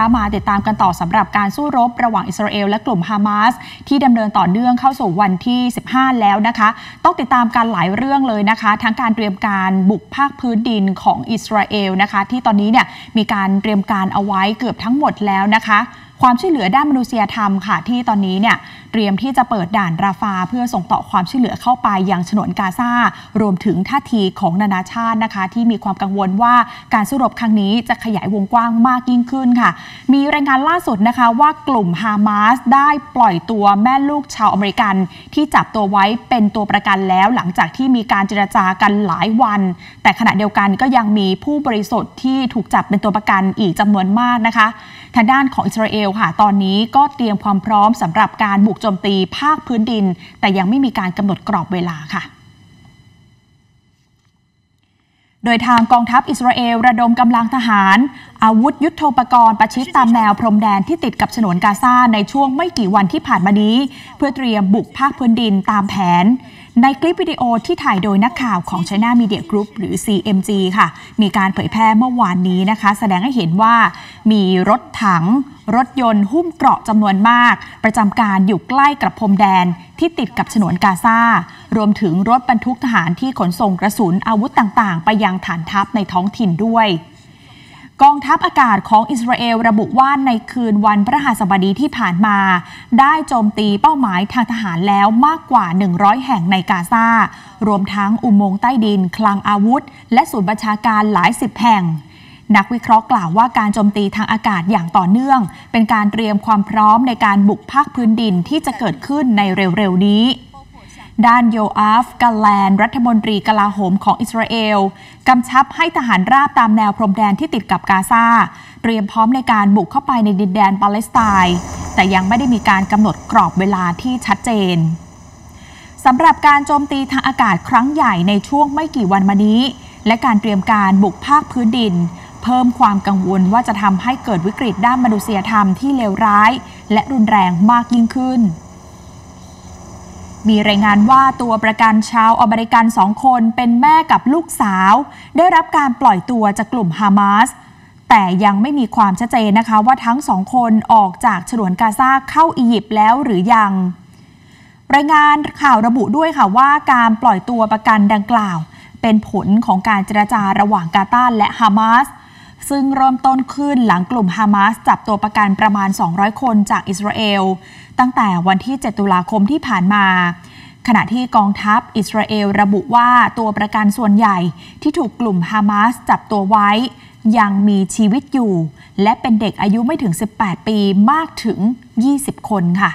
คะมาติดตามกันต่อสำหรับการสู้รบระหว่างอิสราเอลและกลุ่มฮามาสที่ดำเนินต่อเนื่องเข้าสู่วันที่ 15 แล้วนะคะ ต้องติดตามการหลายเรื่องเลยนะคะ ทั้งการเตรียมการบุกภาคพื้นดินของอิสราเอลนะคะ ที่ตอนนี้เนี่ยมีการเตรียมการเอาไว้เกือบทั้งหมดแล้วนะคะ ความช่วยเหลือด้านมนุษยธรรมค่ะ ที่ตอนนี้เนี่ยเตรียมที่จะเปิดด่านราฟาเพื่อส่งต่อความช่วยเหลือเข้าไปยังฉนวนกาซารวมถึงท่าทีของนานาชาตินะคะ ที่มีความกังวลว่าการสู้รบครั้งนี้จะขยายวงกว้างมากยิ่งขึ้นค่ะ มีรายงานล่าสุดนะคะว่ากลุ่มฮามาสได้ปล่อยตัวแม่ลูกชาวอเมริกัน ที่จับตัวไว้เป็นตัวประกันแล้ว หลังจากที่มีการเจรจากันหลายวัน แต่ขณะเดียวกันก็ยังมีผู้บริสุทธิ์ที่ถูกจับเป็นตัวประกันอีกจำนวนมากนะคะทางด้านของอิสราเอลลค่ะตอนนี้ก็เตรียมความพร้อมสำหรับการบุกโจมตีภาคพื้นดิน แต่ยังไม่มีการกำหนดกรอบเวลาค่ะโดยทางกองทัพอิสราเอลระดมกำลังทหาร อาวุธยุโทโธปกรณ์ประชิดตามแนวพรมแดนที่ติดกับฉนวนกาซาในช่วงไม่กี่วันที่ผ่านมานี้ เพื่อเตรียมบุกภาคพื้นดินตามแผนในคลิปวิดีโอที่ถ่ายโดยนักข่าวของ China Media Group หรือ CMG ค่ะ มีการเผยแพร่เมื่อวานนี้นะคะ แสดงให้เห็นว่ามีรถถัง รถยนต์หุ้มเกราะจำนวนมาก ประจำการอยู่ใกล้กับพรมแดนที่ติดกับฉนวนกาซา รวมถึงรถบรรทุกทหารที่ขนส่งกระสุนอาวุธต่างๆ ไปยังฐานทัพในท้องถิ่นด้วย กองทัพอากาศของอิสราเอลระบุว่าในคืนวันพระหัสบดีที่ผ่านมา ได้โจมตีเป้าหมายทางทหารแล้วมากกว่า 100 แห่งในกาซา รวมทั้งอุโมงค์ใต้ดิน คลังอาวุธ และศูนย์บัญชาการหลายสิบแห่ง นักวิเคราะห์กล่าวว่าการโจมตีทางอากาศอย่างต่อเนื่อง เป็นการเตรียมความพร้อมในการบุกภาคพื้นดินที่จะเกิดขึ้นในเร็วๆนี้ ด้านโยอาฟกาแลน รัฐมนตรีกลาโหมของอิสราเอลกำชับให้ทหารราบตามแนวพรมแดนที่ติดกับกาซาเตรียมพร้อมในการบุกเข้าไปในดินแดนปาเลสไตน์แต่ยังไม่ได้มีการกำหนดกรอบเวลาที่ชัดเจนสำหรับการโจมตีทางอากาศครั้งใหญ่ในช่วงไม่กี่วันมานี้ และการเตรียมการบุกภาคพื้นดิน เพิ่มความกังวลว่าจะทำให้เกิดวิกฤตด้านมนุษยธรรมที่เลวร้าย และรุนแรงมากยิ่งขึ้น มีรายงานว่าตัวประกันชาวอเมริกันสองคนเป็นแม่กับลูกสาว ได้รับการปล่อยตัวจากกลุ่มฮามาสแต่ยังไม่มีความชัดเจนนะคะว่าทั้งสองคนออกจากฉนวนกาซาเข้าอียิปต์แล้วหรือยัง รายงานข่าวระบุด้วยค่ะว่าการปล่อยตัวประกันดังกล่าว เป็นผลของการเจรจาระหว่างกาตาร์และฮามาส ซึ่งเริ่มต้นขึ้นหลังกลุ่มฮามาสจับตัวประกันประมาณ 200 คนจากอิสราเอล ตั้งแต่วันที่ 7 ตุลาคมที่ผ่านมา ขณะที่กองทัพอิสราเอลระบุว่าตัวประกันส่วนใหญ่ที่ถูกกลุ่มฮามาสจับตัวไว้ ยังมีชีวิตอยู่ และเป็นเด็กอายุไม่ถึง 18 ปีมากถึง 20 คนค่ะ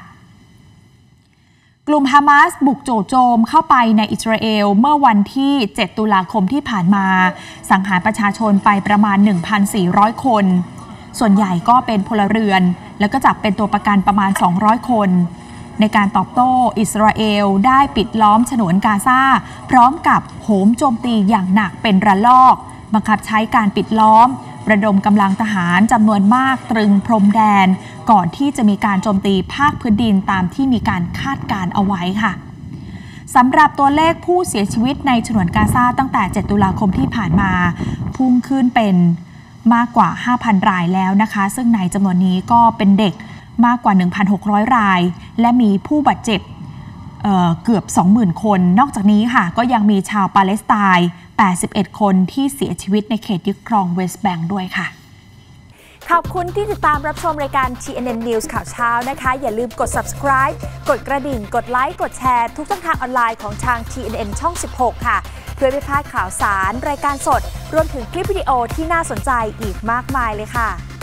กลุ่มฮามาสบุกโจโจมเข้าไปในอิสราเอลเมื่อวันที่ 7 ตุลาคมที่ผ่านมา สังหารประชาชนไปประมาณ 1,400 คน ส่วนใหญ่ก็เป็นพลเรือน แล้วก็จับเป็นตัวประกันประมาณ 200 คน ในการตอบโต้อิสราเอลได้ปิดล้อมฉนวนกาซาพร้อมกับโหมโจมตีอย่างหนักเป็นระลอก บังคับใช้การปิดล้อม ระดมกำลังทหารจำนวนมากตรึงพรมแดน ก่อนที่จะมีการโจมตีภาคพื้นดินตามที่มีการคาดการเอาไว้ค่ะสำหรับตัวเลขผู้เสียชีวิตในฉนวนกาซาตั้งแต่ 7 ตุลาคมที่ผ่านมา พุ่งขึ้นเป็นมากกว่า 5,000 รายแล้วนะคะ ซึ่งในจำนวนนี้ก็เป็นเด็กมากกว่า 1,600 ราย และมีผู้บาดเจ็บเเกือบ 20,000 คน นอกจากนี้ค่ะ ก็ยังมีชาวปาเลสไตน์ 81 คนที่เสียชีวิตในเขตยึดครองเวสต์แบงค์ด้วยค่ะขอบคุณที่ติดตามรับชมรายการ TNN News ข่าวเช้านะคะ อย่าลืมกด subscribe กดกระดิ่ง กดไลค์ กดแชร์ ทุกช่องทางออนไลน์ของทาง TNN ช่อง 16 ค่ะ เพื่อไม่พลาดข่าวสาร รายการสด รวมถึงคลิปวิดีโอที่น่าสนใจอีกมากมายเลยค่ะ